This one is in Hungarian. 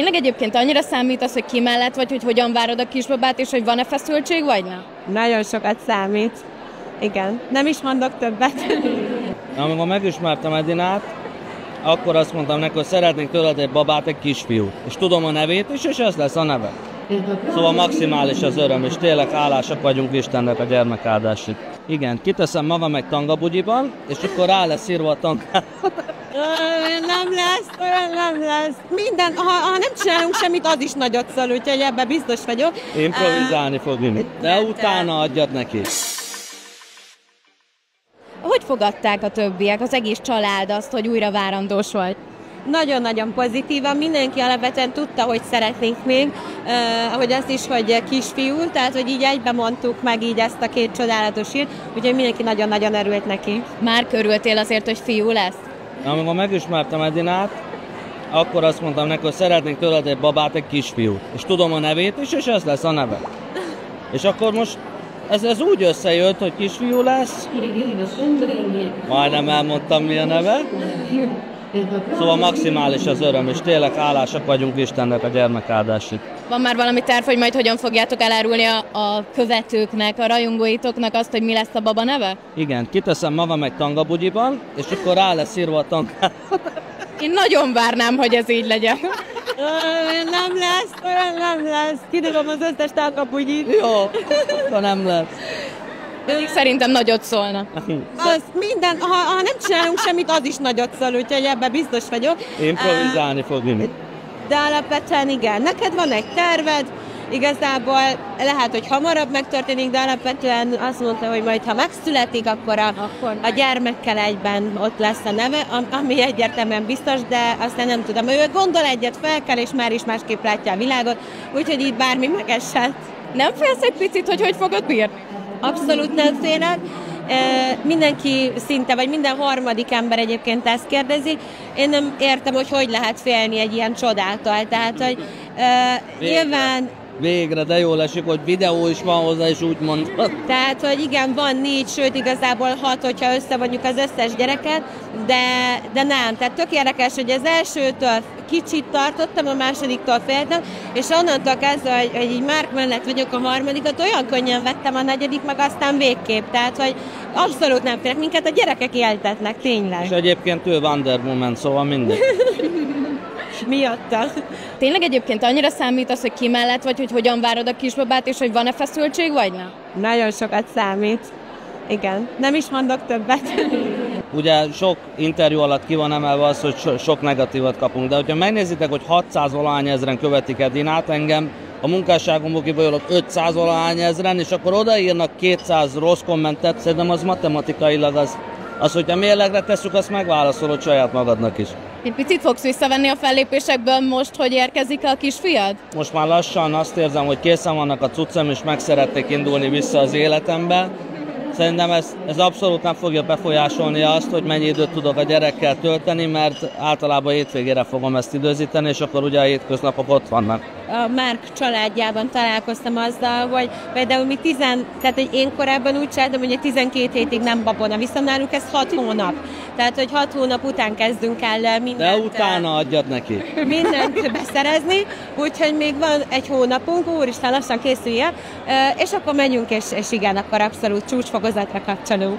Tényleg egyébként annyira számít az, hogy ki mellett vagy, hogy hogyan várod a kisbabát, és hogy van-e feszültség, vagy nem? Nagyon sokat számít. Igen. Nem is mondok többet. Amikor megismertem Edinát, akkor azt mondtam neki, hogy szeretnék tőled egy babát, egy kisfiút. És tudom a nevét is, és ez lesz a neve. Szóval maximális az öröm, és tényleg hálásak vagyunk Istennek a gyermekáldásért. Igen, kiteszem magam egy tangabugyiban, és akkor rá lesz írva a tang. Olyan nem lesz, olyan nem lesz. Minden, ha, ha nem csinálunk semmit, az is nagyot szól, úgyhogy ebben biztos vagyok. Improvizálni fog inni. De utána adjad neki. Hogy fogadták a többiek, az egész család azt, hogy újra várandós vagy? Nagyon-nagyon pozitívan, mindenki alapvetően tudta, hogy szeretnénk még, hogy azt is, hogy kisfiú, tehát hogy így egybe mondtuk meg így ezt a két csodálatos írt, úgyhogy mindenki nagyon-nagyon örült neki. Már körültél azért, hogy fiú lesz? Amikor megismertem Edinát, akkor azt mondtam neki, hogy szeretnék tőled egy babát, egy kisfiút. És tudom a nevét is, és ez lesz a neve. És akkor most ez, ez úgy összejött, hogy kisfiú lesz. Majdnem elmondtam, mi a neve. Szóval maximális az öröm, és tényleg hálásak vagyunk Istennek a gyermekáldásért. Van már valami terv, hogy majd hogyan fogjátok elárulni a, a követőknek, a rajongóitoknak azt, hogy mi lesz a baba neve? Igen, kiteszem magam egy tangabugyiban, és akkor rá lesz írva a tang. Én nagyon várnám, hogy ez így legyen. Nem lesz, olyan nem lesz. Kidobom az összes tálkapugyit. Jó, akkor nem lesz. Pedig szerintem nagyot szólna. Az minden, ha, ha nem csinálunk semmit, az is nagyot szól, úgyhogy ebben biztos vagyok. Improvizálni fog inni. De alapvetően igen, neked van egy terved, igazából lehet, hogy hamarabb megtörténik, de alapvetően azt mondta, hogy majd ha megszületik, akkor a, Akkor. a gyermekkel egyben ott lesz a neve, am- ami egyértelműen biztos, de aztán nem tudom. Ő gondol egyet, fel kell, és már is másképp látja a világot, úgyhogy így bármi megesett. Nem félsz egy picit, hogy hogy fogod bírni? Abszolút nem félek. E, mindenki szinte, vagy minden harmadik ember egyébként ezt kérdezi. Én nem értem, hogy hogy lehet félni egy ilyen csodától. Tehát, hogy e, nyilván Végre, de jól esik, hogy videó is van hozzá, és úgy mondod. Tehát, hogy igen, van négy, sőt igazából hat, hogyha összevonjuk az összes gyereket, de, de nem. Tehát tök érdekes, hogy az elsőtől kicsit tartottam, a másodiktól féltem, és onnantól kezdve, hogy, hogy így Márk mellett vagyok a harmadikat, olyan könnyen vettem a negyedik, meg aztán végképp. Tehát, hogy abszolút nem félek, minket a gyerekek éltetnek, tényleg. És egyébként ő Wonder Woman, szóval mindegy. Miatta. Tényleg egyébként annyira számít az, hogy ki mellett vagy, hogy hogyan várod a kisbabát, és hogy van-e feszültség, vagy nem? Nagyon sokat számít. Igen. Nem is mondok többet. Ugye sok interjú alatt ki van emelve az, hogy so- sok negatívat kapunk, de hogyha megnézitek, hogy 600 valahány ezeren követik Edinát, engem a munkásságomból kibolyolok 500 valahány ezeren, és akkor odaírnak 200 rossz kommentet, szerintem az matematikailag az, az hogyha mérlegre tesszük, azt megválaszolod saját magadnak is. Egy picit fogsz visszavenni a fellépésekből most, hogy érkezik a kisfiad? Most már lassan azt érzem, hogy készen vannak a cuccom, és meg szeretnék indulni vissza az életembe. Szerintem ez, ez abszolút nem fogja befolyásolni azt, hogy mennyi időt tudok a gyerekkel tölteni, mert általában hétvégére fogom ezt időzíteni, és akkor ugye a hétköznapok ott vannak. a Márk családjában találkoztam azzal, hogy például mi tizen, tehát hogy én korábban úgy csináltam, hogy 12 hétig nem babona, viszont náluk ez 6 hónap. Tehát, hogy 6 hónap után kezdünk el mindent, De utána adjad neki. mindent beszerezni, úgyhogy még van egy hónapunk, úristen, lassan készülje, és akkor megyünk, és, és igen, akkor abszolút csúcsfokozatra kapcsolunk.